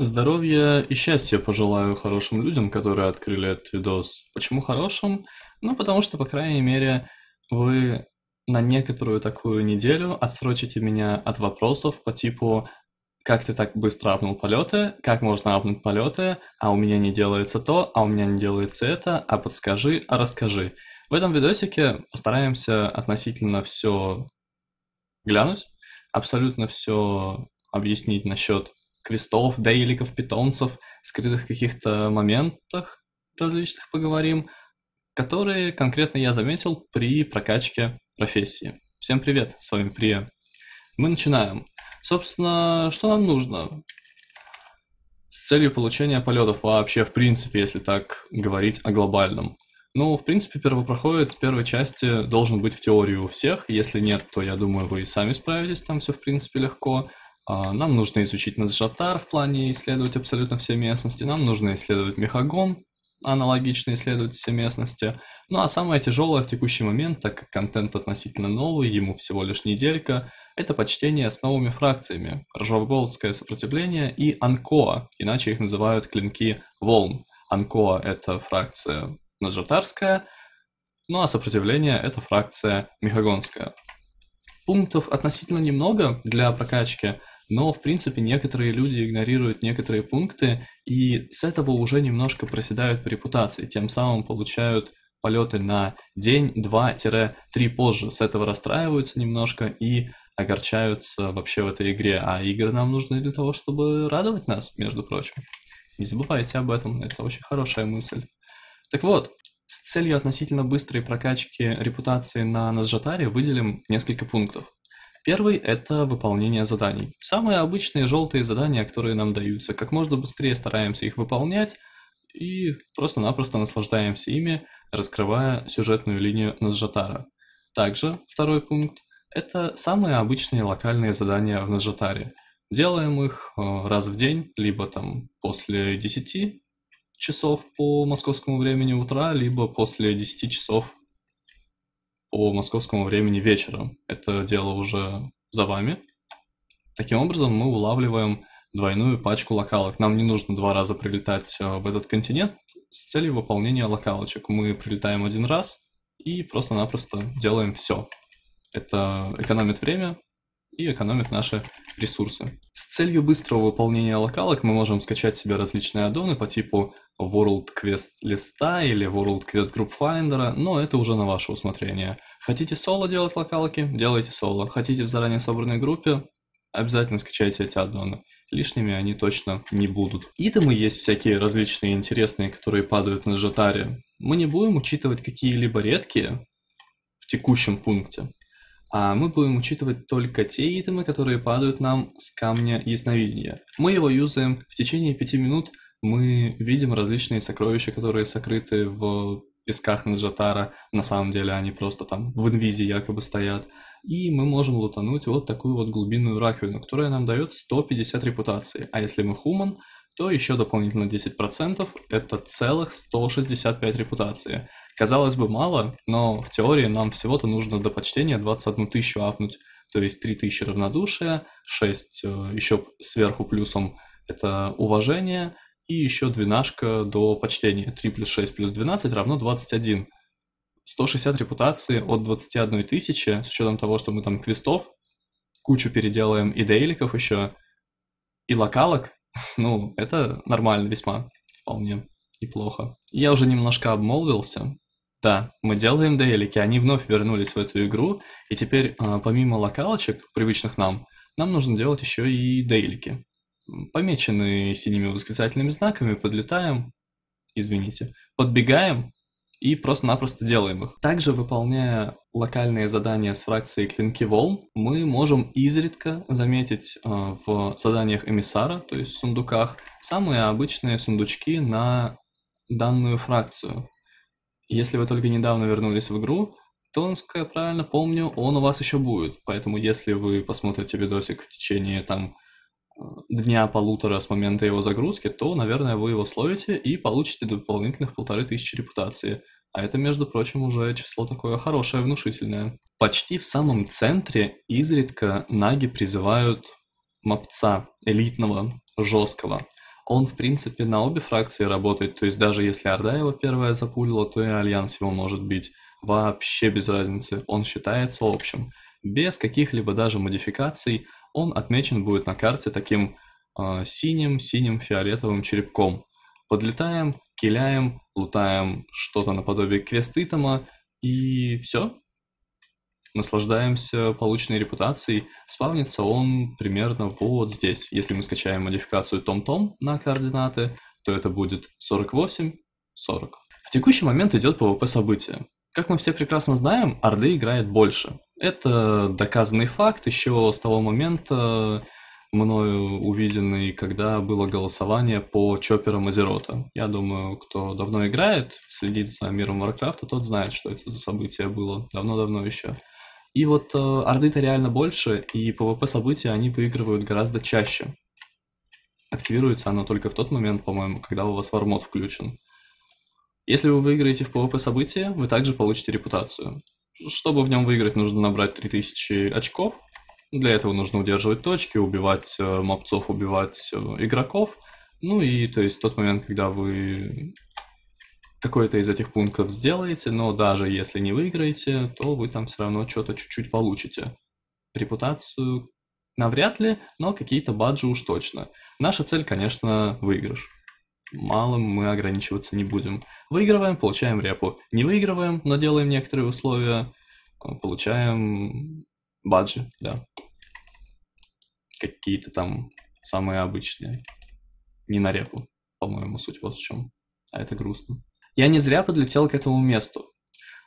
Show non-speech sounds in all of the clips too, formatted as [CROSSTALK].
Здоровья и счастья пожелаю хорошим людям, которые открыли этот видос. Почему хорошим? Ну, потому что, по крайней мере, вы на некоторую такую неделю отсрочите меня от вопросов по типу «Как ты так быстро апнул полеты? Как можно апнуть полеты? А у меня не делается то, а у меня не делается это, а подскажи, а расскажи». В этом видосике постараемся относительно все глянуть, абсолютно все объяснить насчет квестов, дейликов, питомцев, скрытых каких-то моментах различных поговорим, которые конкретно я заметил при прокачке профессии. Всем привет, с вами Прия. Мы начинаем. Собственно, что нам нужно? С целью получения полетов вообще, в принципе, если так говорить о глобальном. Ну, в принципе, первопроходец первой части должен быть в теории у всех. Если нет, то я думаю, вы и сами справитесь, там все, в принципе, легко. Нам нужно изучить Назжатар в плане исследовать абсолютно все местности. Нам нужно исследовать Мехагон, аналогично исследовать все местности. Ну а самое тяжелое в текущий момент, так как контент относительно новый, ему всего лишь неделька, это почтение с новыми фракциями. Ржавголдское сопротивление и Анкоа, иначе их называют клинки волн. Анкоа — это фракция Наджатарская, ну а сопротивление — это фракция Мехагонская. Пунктов относительно немного для прокачки, но, в принципе, некоторые люди игнорируют некоторые пункты и с этого уже немножко проседают по репутации, тем самым получают полеты на день, два-три позже. С этого расстраиваются немножко и огорчаются вообще в этой игре. А игры нам нужны для того, чтобы радовать нас, между прочим. Не забывайте об этом, это очень хорошая мысль. Так вот, с целью относительно быстрой прокачки репутации на Назжатаре выделим несколько пунктов. Первый – это выполнение заданий. Самые обычные желтые задания, которые нам даются. Как можно быстрее стараемся их выполнять и просто-напросто наслаждаемся ими, раскрывая сюжетную линию Наджатара. Также второй пункт – это самые обычные локальные задания в Наджатаре. Делаем их э, раз в день, либо там после 10 часов по московскому времени утра, либо после 10 часов по московскому времени вечером. Это дело уже за вами. Таким образом, мы улавливаем двойную пачку локалок. Нам не нужно два раза прилетать э, в этот континент с целью выполнения локалочек. Мы прилетаем один раз и просто-напросто делаем все. Это экономит время и экономит наши ресурсы. С целью быстрого выполнения локалок мы можем скачать себе различные аддоны по типу World Quest листа или World Quest Group Finder, но это уже на ваше усмотрение. Хотите соло делать локалки? Делайте соло. Хотите в заранее собранной группе? Обязательно скачайте эти аддоны. Лишними они точно не будут. Итемы есть всякие различные интересные, которые падают на жатаре. Мы не будем учитывать какие-либо редкие в текущем пункте, а мы будем учитывать только те итемы, которые падают нам с камня ясновидения. Мы его юзаем в течение 5 минут мы видим различные сокровища, которые сокрыты в песках Наджатара. На самом деле они просто там в инвизе якобы стоят. И мы можем лутануть вот такую вот глубинную раковину, которая нам дает 150 репутации. А если мы хуман, то еще дополнительно 10%, это целых 165 репутации. Казалось бы мало, но в теории нам всего-то нужно до почтения 21 тысячу апнуть, то есть 3000 равнодушия, 6 э, еще сверху плюсом это уважение, и еще двенашка до почтения. 3 плюс 6 плюс 12 равно 21. 160 репутации от 21 тысячи, с учетом того, что мы там квестов, кучу переделаем и дейликов еще, и локалок, [LAUGHS] ну, это нормально весьма, вполне неплохо. Я уже немножко обмолвился. Да, мы делаем дейлики, они вновь вернулись в эту игру, и теперь, а, помимо локалочек, привычных нам, нам нужно делать еще и дейлики помеченные синими восклицательными знаками, подлетаем, извините, подбегаем и просто-напросто делаем их. Также, выполняя локальные задания с фракцией клинки волн, мы можем изредка заметить э, в заданиях эмиссара, то есть в сундуках, самые обычные сундучки на данную фракцию. Если вы только недавно вернулись в игру, то, насколько я правильно помню, он у вас еще будет. Поэтому если вы посмотрите видосик в течение там дня-полутора с момента его загрузки, то, наверное, вы его словите и получите дополнительных полторы тысячи репутации. А это, между прочим, уже число такое хорошее, внушительное. Почти в самом центре изредка наги призывают мобца, элитного, жесткого. Он, в принципе, на обе фракции работает, то есть даже если Орда его первая запулила, то и Альянс его может бить. Вообще без разницы, он считается общим. Без каких-либо даже модификаций он отмечен будет на карте таким э, синим, синим фиолетовым черепком. Подлетаем, киляем, лутаем что-то наподобие квест-итема, и все. Наслаждаемся полученной репутацией. Спавнится он примерно вот здесь. Если мы скачаем модификацию том-том на координаты, то это будет 48, 40. В текущий момент идет PvP событие. Как мы все прекрасно знаем, Орды играет больше. Это доказанный факт еще с того момента, мною увиденный, когда было голосование по чоперам Азерота. Я думаю, кто давно играет, следит за миром Варкрафта, тот знает, что это за событие было давно-давно еще. И вот э, орды-то реально больше, и PvP события они выигрывают гораздо чаще. Активируется оно только в тот момент, по-моему, когда у вас вармод включен. Если вы выиграете в PvP события, вы также получите репутацию. Чтобы в нем выиграть, нужно набрать 3000 очков, для этого нужно удерживать точки, убивать э, мобцов, убивать э, игроков. Ну и то есть тот момент, когда вы какой-то из этих пунктов сделаете, но даже если не выиграете, то вы там все равно что-то чуть-чуть получите. Репутацию навряд ли, но какие-то баджи уж точно. Наша цель, конечно, выигрыш. Малым мы ограничиваться не будем. Выигрываем, получаем репу. Не выигрываем, но делаем некоторые условия, э, получаем баджи, да. Какие-то там самые обычные. Не на репу, по-моему, суть вот в чем. А это грустно. Я не зря подлетел к этому месту.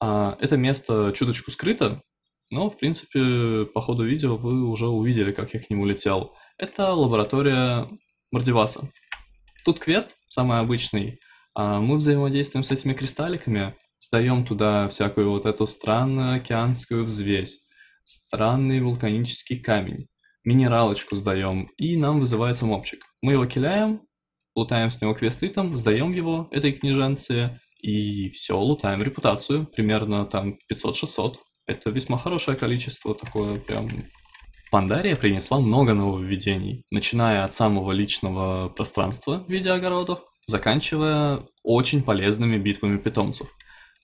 А, это место чуточку скрыто, но, в принципе, по ходу видео вы уже увидели, как я к нему летел. Это лаборатория Мордиваса. Тут квест, самый обычный. А мы взаимодействуем с этими кристалликами, сдаем туда всякую вот эту странную океанскую взвесь странный вулканический камень. Минералочку сдаем, и нам вызывается мопчик. Мы его киляем, лутаем с него квеститом, сдаем его этой книженце, и все, лутаем репутацию, примерно там 500-600. Это весьма хорошее количество, такое прям... Пандария принесла много нововведений, начиная от самого личного пространства в виде огородов, заканчивая очень полезными битвами питомцев.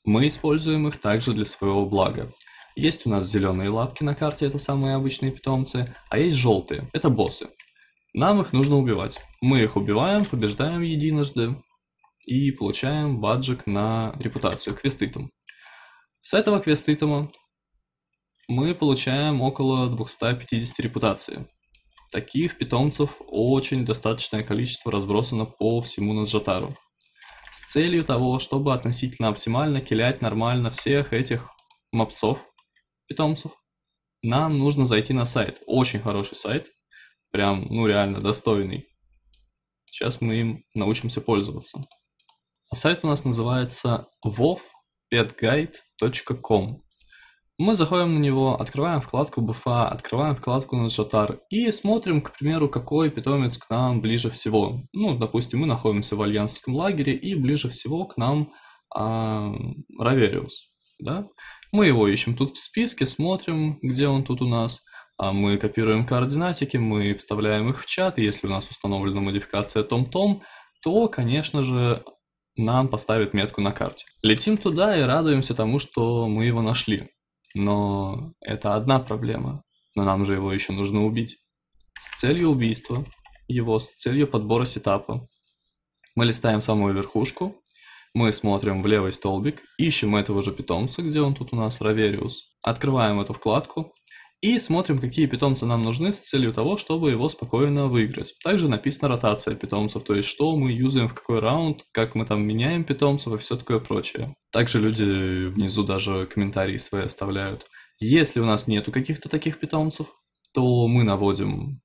Мы используем их также для своего блага. Есть у нас зеленые лапки на карте, это самые обычные питомцы, а есть желтые, это боссы. Нам их нужно убивать. Мы их убиваем, побеждаем единожды и получаем баджик на репутацию, квеститом. С этого квеститома мы получаем около 250 репутации. Таких питомцев очень достаточное количество разбросано по всему Наджатару. С целью того, чтобы относительно оптимально килять нормально всех этих мопцов, питомцев, нам нужно зайти на сайт. Очень хороший сайт. Прям, ну реально достойный. Сейчас мы им научимся пользоваться. А сайт у нас называется wovpetguide.com. Мы заходим на него, открываем вкладку БФА, открываем вкладку Наджатар и смотрим, к примеру, какой питомец к нам ближе всего. Ну, допустим, мы находимся в альянсском лагере и ближе всего к нам а, Равериус да? Мы его ищем тут в списке, смотрим, где он тут у нас. А мы копируем координатики, мы вставляем их в чат, и если у нас установлена модификация том-том, то, конечно же, нам поставит метку на карте. Летим туда и радуемся тому, что мы его нашли. Но это одна проблема. Но нам же его еще нужно убить. С целью убийства его, с целью подбора сетапа. Мы листаем самую верхушку, мы смотрим в левый столбик, ищем этого же питомца, где он тут у нас, Равериус. Открываем эту вкладку и смотрим, какие питомцы нам нужны с целью того, чтобы его спокойно выиграть. Также написана ротация питомцев, то есть что мы юзаем в какой раунд, как мы там меняем питомцев и все такое прочее. Также люди внизу даже комментарии свои оставляют. Если у нас нету каких-то таких питомцев, то мы наводим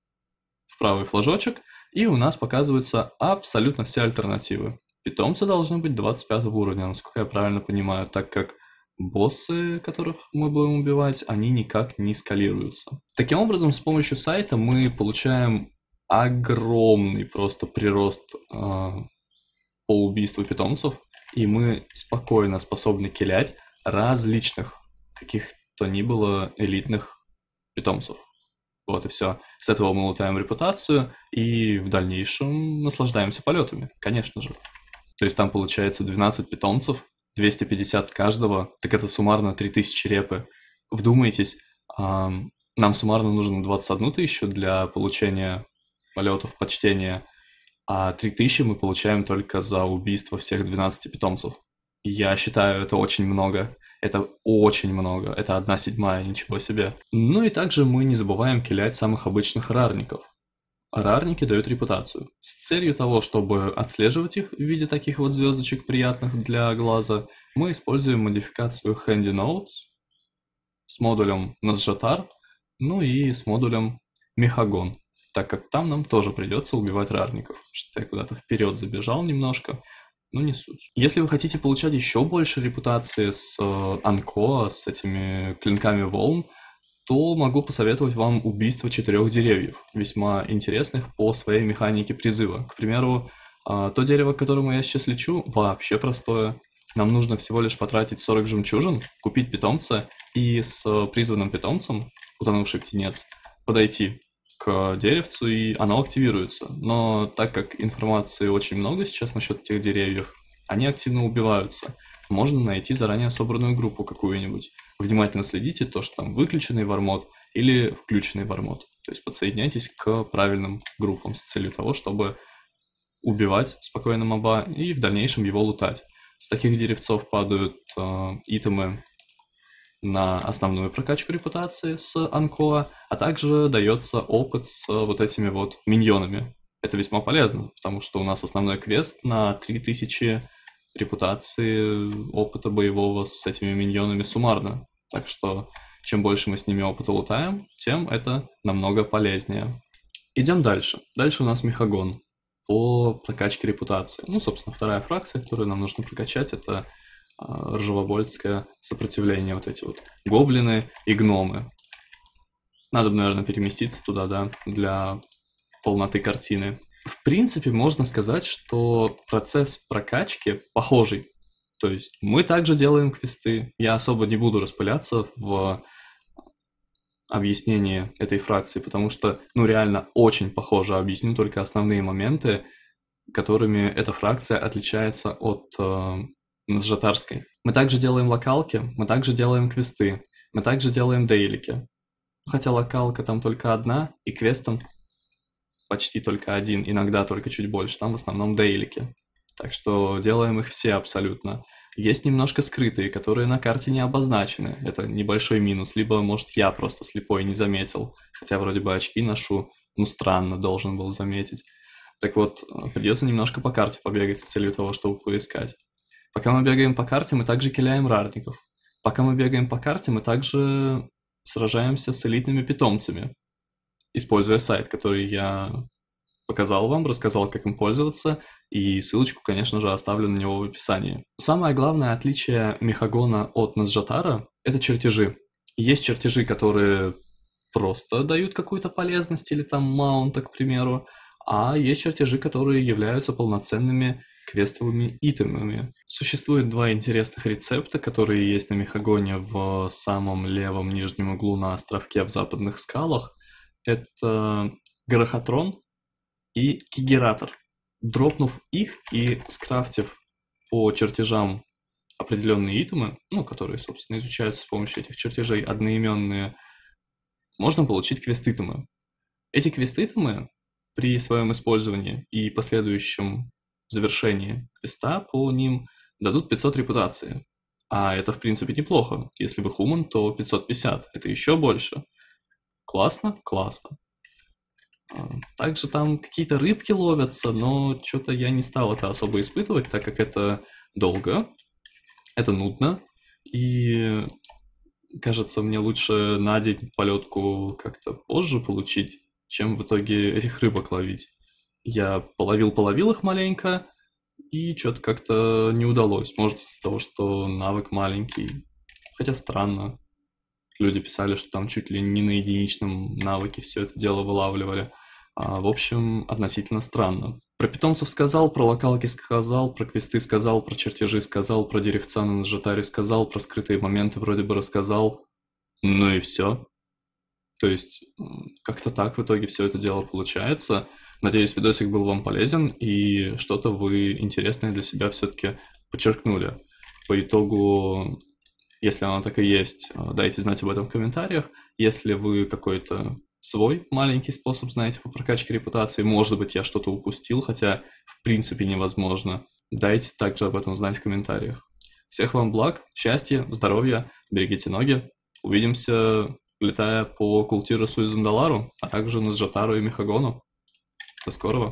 в правый флажочек, и у нас показываются абсолютно все альтернативы. Питомцы должны быть 25 уровня, насколько я правильно понимаю, так как боссы, которых мы будем убивать, они никак не скалируются. Таким образом, с помощью сайта мы получаем огромный просто прирост э, по убийству питомцев, и мы спокойно способны килять различных каких то ни было элитных питомцев. Вот и все. С этого мы лутаем репутацию и в дальнейшем наслаждаемся полетами, конечно же. То есть там получается 12 питомцев, 250 с каждого, так это суммарно 3000 репы. Вдумайтесь, нам суммарно нужно 21 тысячу для получения полетов почтения, а 3000 мы получаем только за убийство всех 12 питомцев. Я считаю, это очень много. Это очень много. Это одна седьмая, ничего себе. Ну и также мы не забываем килять самых обычных рарников. Рарники дают репутацию. С целью того, чтобы отслеживать их в виде таких вот звездочек приятных для глаза, мы используем модификацию Handy Notes с модулем Nazjatar, ну и с модулем Мехагон, так как там нам тоже придется убивать рарников. Что-то я куда-то вперед забежал немножко, но не суть. Если вы хотите получать еще больше репутации с э, Анко, с этими клинками волн, то могу посоветовать вам убийство четырех деревьев, весьма интересных по своей механике призыва. К примеру, а, то дерево, к которому я сейчас лечу, вообще простое. Нам нужно всего лишь потратить 40 жемчужин, купить питомца и с призванным питомцем, утонувший птенец, подойти к деревцу, и оно активируется. Но так как информации очень много сейчас насчет этих деревьев, они активно убиваются. Можно найти заранее собранную группу какую-нибудь. Внимательно следите, то, что там выключенный вармод или включенный вармод. То есть подсоединяйтесь к правильным группам с целью того, чтобы убивать спокойно моба и в дальнейшем его лутать. С таких деревцов падают э, итемы на основную прокачку репутации с Анкоа, а также дается опыт с вот этими вот миньонами. Это весьма полезно, потому что у нас основной квест на 3000 репутации опыта боевого с этими миньонами суммарно. Так что чем больше мы с ними опыта лутаем, тем это намного полезнее. Идем дальше. Дальше у нас Мехагон по прокачке репутации. Ну, собственно, вторая фракция, которую нам нужно прокачать, это а, ржавобольское сопротивление, вот эти вот гоблины и гномы. Надо бы, наверное, переместиться туда, да, для полноты картины. В принципе, можно сказать, что процесс прокачки похожий. То есть мы также делаем квесты. Я особо не буду распыляться в объяснении этой фракции, потому что, ну, реально очень похоже. Объясню только основные моменты, которыми эта фракция отличается от э, Назжатарской. Мы также делаем локалки, мы также делаем квесты, мы также делаем дейлики. Хотя локалка там только одна, и квест там почти только один, иногда только чуть больше, там в основном дейлики. Так что делаем их все абсолютно. Есть немножко скрытые, которые на карте не обозначены. Это небольшой минус. Либо, может, я просто слепой не заметил. Хотя вроде бы очки ношу. Ну, странно, должен был заметить. Так вот, придется немножко по карте побегать с целью того, чтобы поискать. Пока мы бегаем по карте, мы также киляем рарников. Пока мы бегаем по карте, мы также сражаемся с элитными питомцами, используя сайт, который я показал вам, рассказал, как им пользоваться, и ссылочку, конечно же, оставлю на него в описании. Самое главное отличие Мехагона от Назжатара — это чертежи. Есть чертежи, которые просто дают какую-то полезность, или там маунта, к примеру, а есть чертежи, которые являются полноценными квестовыми итемами. Существует два интересных рецепта, которые есть на Мехагоне в самом левом нижнем углу на островке в западных скалах. Это Грохотрон и Кигератор. Дропнув их и скрафтив по чертежам определенные итемы, ну, которые, собственно, изучаются с помощью этих чертежей, одноименные, можно получить квест-итемы. Эти квест-итемы при своем использовании и последующем завершении квеста по ним дадут 500 репутации. А это, в принципе, неплохо. Если вы хуман, то 550. Это еще больше. Классно? Классно. А, также там какие-то рыбки ловятся, но что-то я не стал это особо испытывать, так как это долго, это нудно, и кажется, мне лучше на день полетку как-то позже получить, чем в итоге этих рыбок ловить. Я половил-половил их маленько, и что-то как-то не удалось. Может, из-за того, что навык маленький. Хотя странно. Люди писали, что там чуть ли не на единичном навыке все это дело вылавливали. А, в общем, относительно странно. Про питомцев сказал, про локалки сказал, про квесты сказал, про чертежи сказал, про деревца на Нажатаре сказал, про скрытые моменты вроде бы рассказал. Ну и все. То есть как-то так в итоге все это дело получается. Надеюсь, видосик был вам полезен и что-то вы интересное для себя все-таки подчеркнули. По итогу, если оно так и есть, дайте знать об этом в комментариях. Если вы какой-то свой маленький способ знаете по прокачке репутации, может быть, я что-то упустил, хотя в принципе невозможно, дайте также об этом знать в комментариях. Всех вам благ, счастья, здоровья, берегите ноги. Увидимся, летая по Култирусу и а также на Сжатару и Мехагону. До скорого!